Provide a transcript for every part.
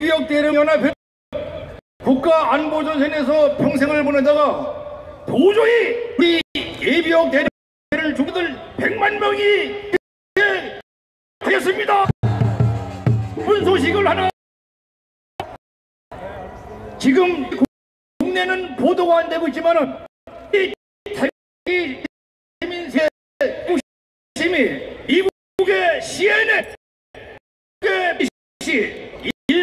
예비역 대령연합회 국가안보전선에서 평생을 보내다가 도저히 우리 예비역 대령을 죽이들 100만 명이 되었습니다. 본 소식을 하나 지금 국내는 보도가 안 되고 있지만은 이이 시민세 심이 미국의 CNN, 미국의 BBC,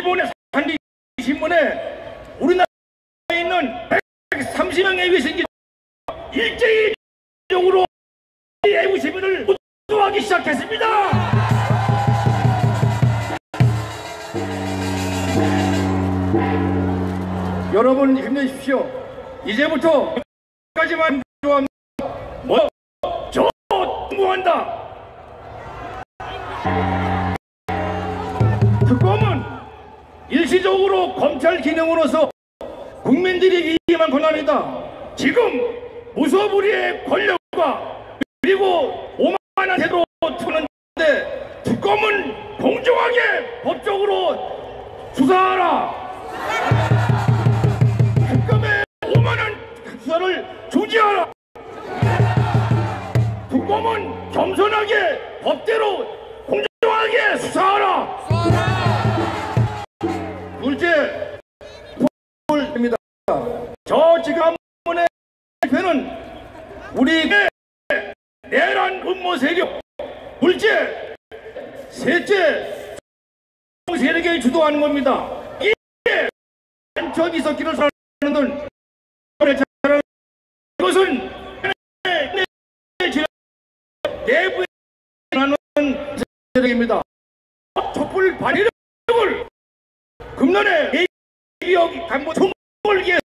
일본의 산리 신문에 우리나라에 있는 130명의 외신기 일제히적으로 외부 시민을 보도하기 시작했습니다. 여러분 힘내십시오. 이제부터 까지만 좋아합니다. 뭐? 저 공부한다. 특검은 일시적으로 검찰 기능으로서 국민들이 위임한 권한이다. 지금 무소불위의 권력과 그리고 오만한 태도로 트는데 특검은 공정하게 법적으로 수사하라. 특검의 오만한 수사를 중지하라. 특검은 겸손하게 법대로 내란 음모 세력. 둘째, 셋째, 세력이 주도하는 겁니다. 이게 안전 있었기를 사는 이것은 내부에 하는 세력입니다. 촛불 반이력을 금년에 예비역 간부 총을 위해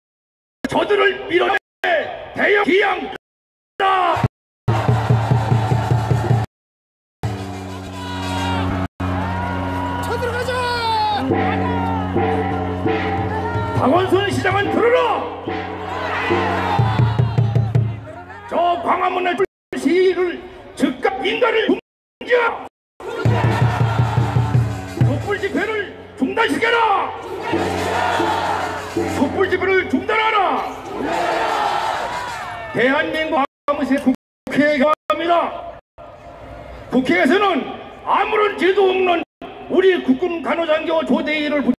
저들을 밀어내 대형 기양 다. 박원순 시장은 들어라! 저 광화문의 시위를 즉각 인가를 중지하! 촛불 집회를 중단시켜라! 촛불 집회를 중단하라! 대한민국 사무실 국회에 경합니다. 국회에서는 아무런 죄도 없는 우리 국군 간호장교 조대희를 무슨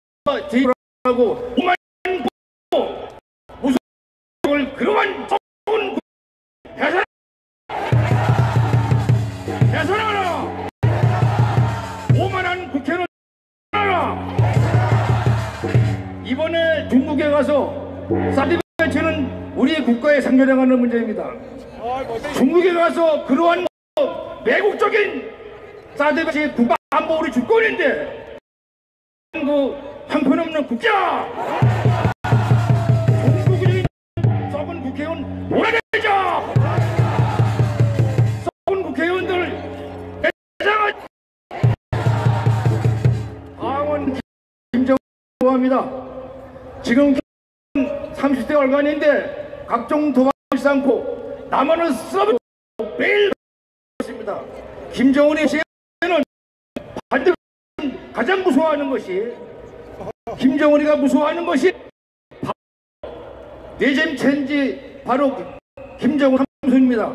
걸 그러한 적은 해산 해산하라 오만한 국회는 하라 이번에 중국에 가서 사드 배치는 우리 국가에 상존해가는 문제입니다. 중국에 가서 그러한 매국적인 사드 배치 국가 안보리 주권인데 그 형편없는 국가 30대 얼간인데 각종 도발을 않고 남한은 서브 매일 있습니다 김정은의 시에는 반드시 가장 무서워하는 것이 김정은이가 무서워하는 것이 내잼 체인지 바로 김정은 함수입니다.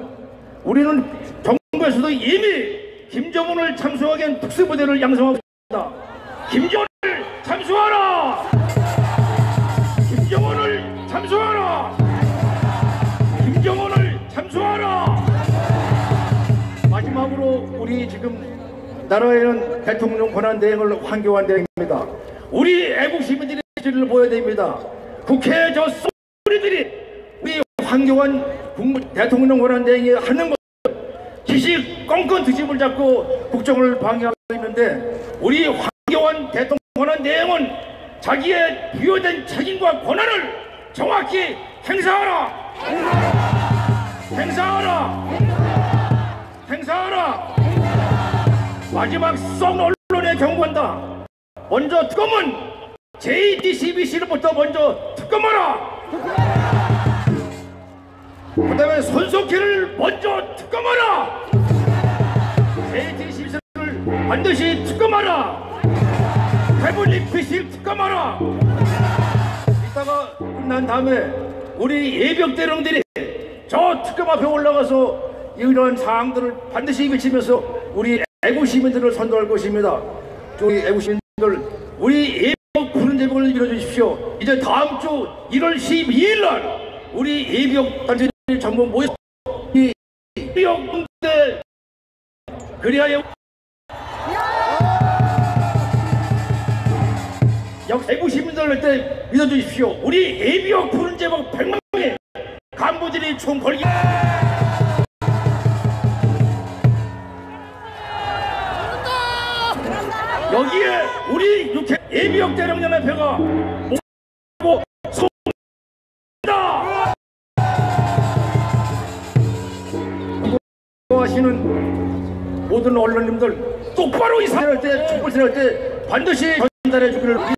우리는 정부에서도 이미 김정은을 참수하기 위한 특수부대를 양성하고 있습니다. 김정은 나라에는 대통령 권한 대행을 황교안 대행입니다. 우리 애국 시민들의 지지를 보여야 됩니다. 국회 저 소리들이 우리 황교안 대통령 권한 대행이 하는 것 지식 껌껌 뒤집을 잡고 국정을 방해하고 있는데 우리 황교안 대통령 권한 대행은 자기의 부여된 책임과 권한을 정확히 행사하라. 행사하라. 행사하라. 마지막 썩 언론에 경고한다. 먼저 특검은 JTBC로부터 먼저 특검하라. 그 다음에 손석희를 먼저 특검하라. JTBC를 반드시 특검하라. 패블릭 피실 특검하라 이따가 끝난 다음에 우리 예병 대령들이 저 특검 앞에 올라가서 이런 사항들을 반드시 외치면서 우리 애국 시민들을 선도할 것입니다. 우리 애국 시민들 우리 예병 부른 제목을 밀어주십시오. 이제 다음 주 1월 12일 날 우리 예병 단체들이 전부 모여 이 예병 군대 그리하여 역 애국 시민들 때 믿어주십시오. 우리 예비역 푸른 제목 100만 명의 간부들이 총 걸기 여기에 우리 육체 예비역 대령연합회가 모고 쏜다. 하시는 모든 언론님들 똑바로 이사할 때 촛불 세울 때 반드시 전달해 주기를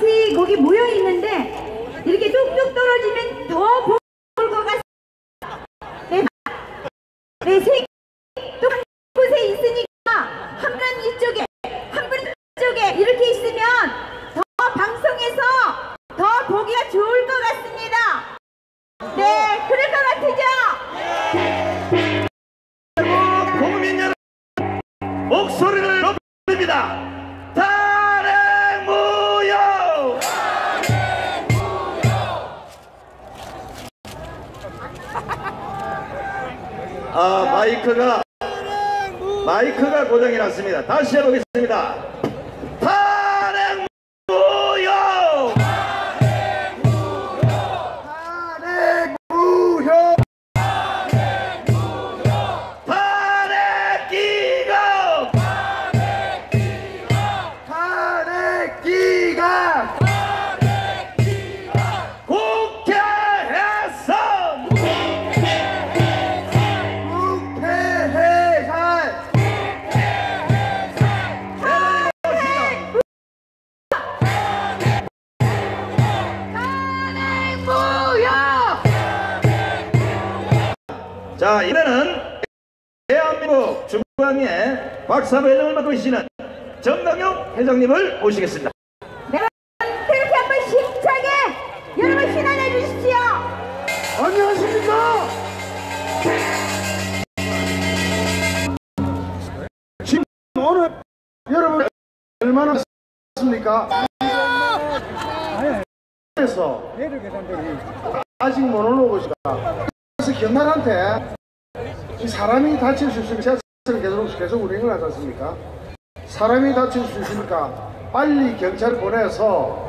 같이 거기 모여 있는데 이렇게 뚝뚝 떨어지면 더 볼 것 같습니다. 네, 네, 세, 또한 곳에 있으니까 한분 이쪽에 마이크가 고장이 났습니다. 다시 해보겠습니다. 자, 이번에는 대한민국 중앙회 박사부 회장을 맡고 계시는 정강용 회장님을 모시겠습니다. 여러분, 그렇게 한번 힘차게 여러분 신안해 주십시오. 안녕하십니까 지금 오늘 여러분 얼마나 습니까 그래서 아직 못 올라오고 있다 그래서 이 사람이 다칠 수 있으니까 지하철을 계속 계속 운행을 하지 않습니까 사람이 다칠 수 있으니까 빨리 경찰 보내서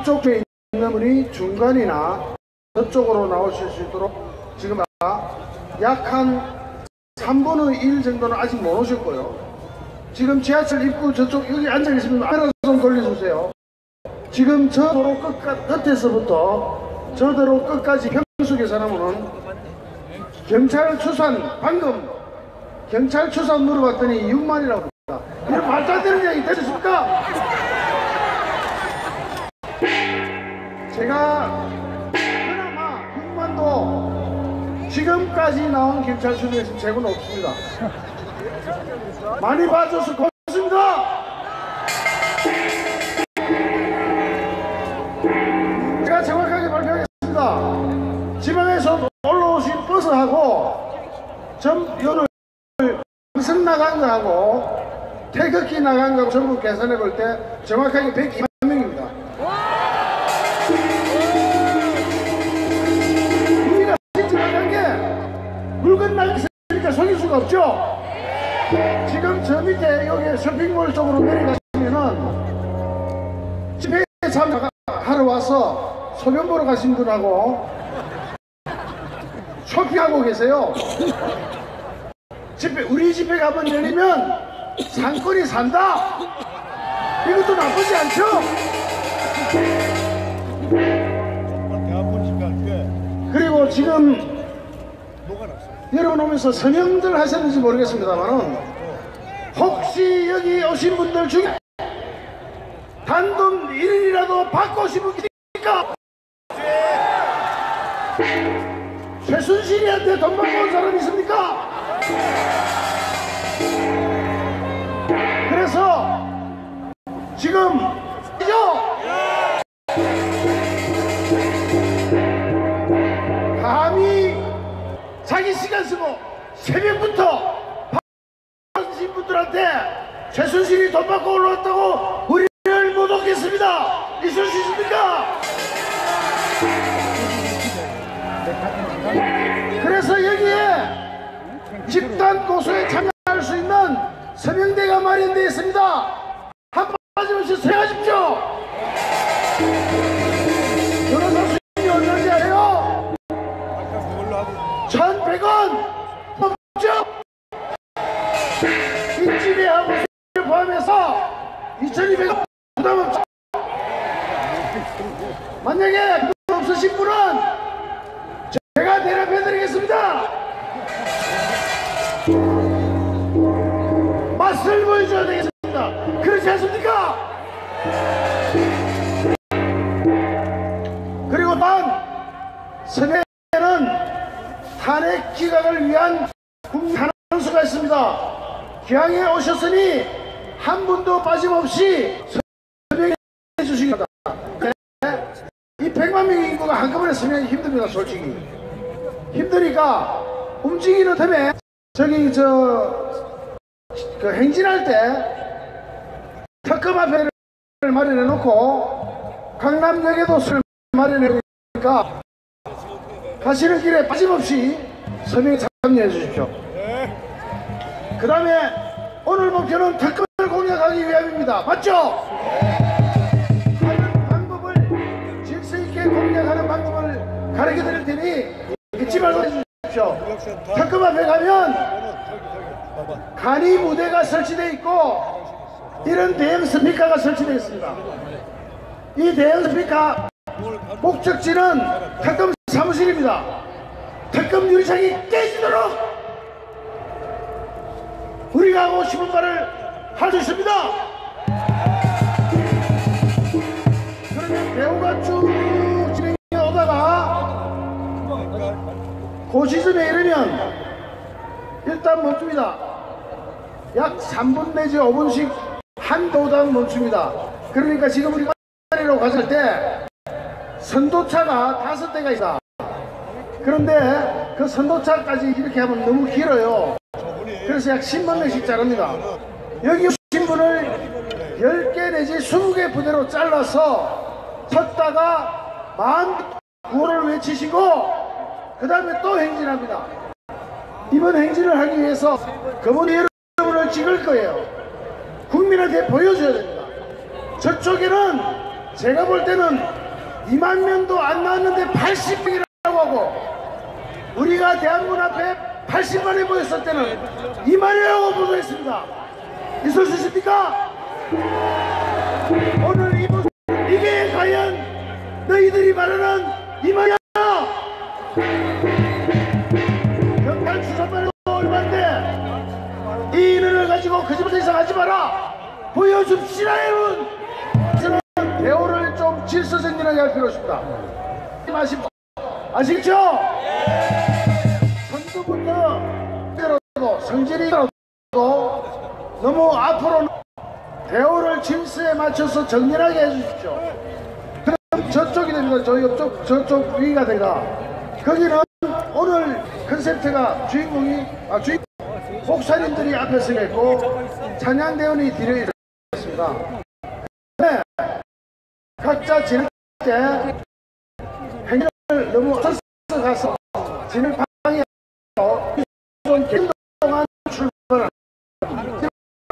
이쪽에 있는 분이 중간이나 저쪽으로 나오실 수 있도록 지금 약 한 3분의 1 정도는 아직 못 오셨고요. 지금 지하철 입구 저쪽 여기 앉아 계시면 알아서 좀 돌려주세요. 지금 저 도로 끝까, 끝에서부터 저 도로 끝까지 평수 계산하면은 경찰 추산 방금 경찰 추산 물어봤더니 6만이라고 합니다. 이런 안 되는 이야기 되셨습니까? 제가 그나마 6만도 지금까지 나온 경찰 중에서 재고는 없습니다. 많이 봐줘서 고 나간 거하고 태극기 나간 거하고 전부 계산해 볼 때 정확하게 102만 명입니다. 우리가 정확한 게 물건 나있으니까 속일 수가 없죠. 지금 저 밑에 여기 쇼핑몰 쪽으로 내려가시면은 집회에 참가하러 와서 소변 보러 가신 분하고 쇼핑하고 계세요. 집회, 우리 집회가 한번 열리면 상권이 산다. 이것도 나쁘지 않죠? 그리고 지금 여러분 오면서 서명들 하셨는지 모르겠습니다만은 혹시 여기 오신 분들 중에 단돈 1일이라도 받고 싶은 게 있습니까? 최순실이한테 돈 받고 온 사람 있습니까? 그래서 지금 감히 자기 시간 쓰고 새벽부터 하신 분들한테 최순실이 돈 받고 올라왔다고 우리를 못 얻겠습니다. 있을 수 있습니까? 집단 고소에 참여할 수 있는 서명대가 마련되어 있습니다. 한 빠짐없이 수행하십시오. 변호사 수임이 얼마인지 알아요? 1,100원 넘죠? 인지비하고 수임을 포함해서 2,200원 빠짐없이 주시기 바랍니다. 네? 이 100만 명의 인구가 한꺼번에 서면 힘듭니다, 솔직히. 힘드니까 움직이는 틈에 저기 저 그 행진할 때 특급 앞에를 마련해 놓고 강남역에도 술 마련해 놓으니까 가시는 길에 빠짐없이 서명에 참여해 주십시오. 그 다음에 오늘 목표는 특급을 공략하기 위함입니다. 맞죠? 하는 방법을 질서 있게 공략하는 방법을 가르쳐 드릴 테니 잊지 말고 해주십시오. 특급 앞에 가면 간이 무대가 설치되어 있고 이런 대형 스피커가 설치되어 있습니다. 이 대형 스피커 목적지는 특급 사무실입니다. 특급 유리창이 깨지도록 우리가 하고 싶은 말을 할 수 있습니다. 그러면 배우가 쭉 진행해 오다가 그 시즌에 이르면 일단 멈춥니다. 약 3분 내지 5분씩 한 도당 멈춥니다. 그러니까 지금 우리가 자리로 갔을 때 선도차가 다섯 대가 있다. 그런데 그 선도차까지 이렇게 하면 너무 길어요. 그래서 약 10만 명씩 자릅니다. 여기 오신 분을 10개 내지 20개 부대로 잘라서 섰다가 마음 구호를 외치시고 그 다음에 또 행진합니다. 이번 행진을 하기 위해서 그분이 여러분을 찍을 거예요. 국민한테 보여줘야 됩니다. 저쪽에는 제가 볼 때는 2만 명도 안 나왔는데 80명이라고 하고 우리가 대한문 앞에 80만에 모였을 때는 2만이라고 보도했습니다. 있을 수 있습니까? 오늘 이 모습, 이게 과연 너희들이 말하는 2만이야? 경찰 수사만 해도 얼마인데 이 인원을 가지고 거짓말 이상 하지 마라 보여줍시다 여러분 대우를 좀 질서정연하게 할 필요가 있습니다 마십시오 아시겠죠? 선두부터 때로도 성질이라도 너무 앞으로 대우를 질서에 맞춰서 정연하게 해주십시오. 그럼 저쪽이 됩니다 저 옆쪽 저쪽 위가 돼가 거기는 오늘 컨셉트가 주인공이 아 주인 목사님들이 앞에 서 있고 찬양대원이 뒤에 있습니다. 네, 각자 지낼 때 행정을 너무 앞서 가서 진을 방해해서 좀 동안 출발을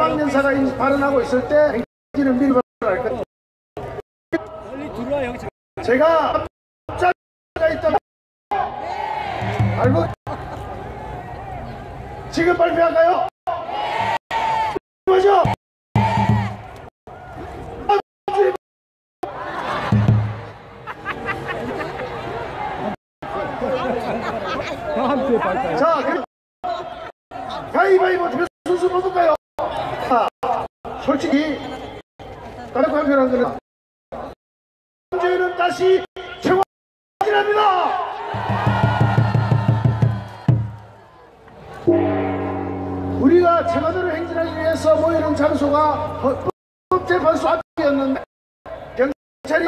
방연사가 발언하고 있을 때 행진을 미리 발언할 거예요. 제가 앞자가 있다 알고 지금 발표할까요? 맞죠? 자, 가위바위보 대표 순수 뽑을까요? 자, 솔직히 다른 발표라는 거는 주에는 다시 청와대랍니다. 우리가 청와대를 행진하기 위해서 모이는 장소가 헌법재판소 앞이었는데 경찰이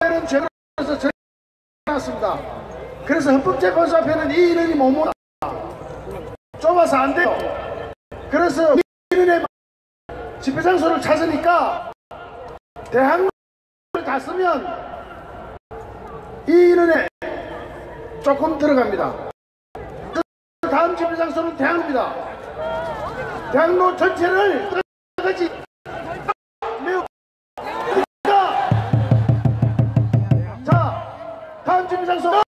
는 죄로서 전해놨습니다. 그래서 헌법재판소 앞에는 이 인원이 못 모다 좁아서 안 돼요. 그래서 이 인원의 집회 장소를 찾으니까 대학로를 다 쓰면 이 인원에 조금 들어갑니다. 다음 집회 장소는 대학로입니다. 대학로 전체를 끝까지 매우 자, 자 다음 집회 장소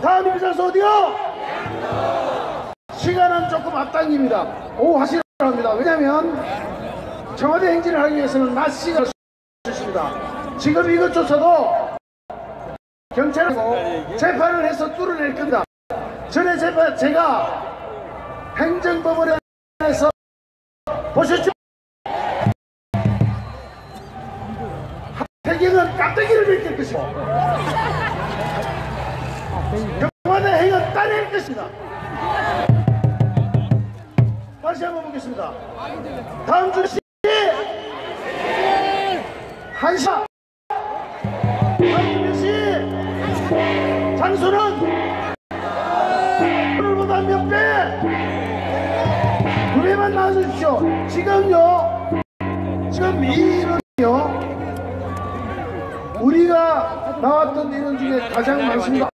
다음 집회 장소 어디요? 시간은 조금 앞당깁니다. 오후 하시라 합니다. 왜냐하면 청와대 행진을 하기 위해서는 낮 시간을 쓰십니다. 지금 이것조차도 경찰하고 재판을 해서 뚫어낼 겁니다. 전에 재판 제가 행정법원에서 보셨죠? 태경은 깍두기를 벗길 것이고 경관의 행은 따낼 것입니다. 다시 한번 보겠습니다. 다음 주 시, 한주몇 시 장소는 오늘보다 몇 배? 두 배만 나와주십시오. 지금요. 지금 이인은요. 우리가 나왔던 인원 중에 가장 많습니다.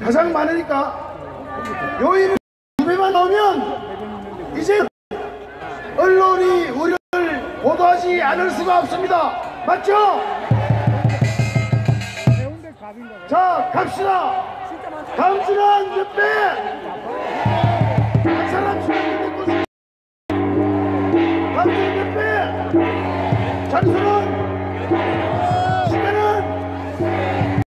가장 많으니까 요일을 두 배만 넣으면 이제 언론이 우리를 보도하지 않을 수가 없습니다. 맞죠? 자, 갑시다. 몇 배?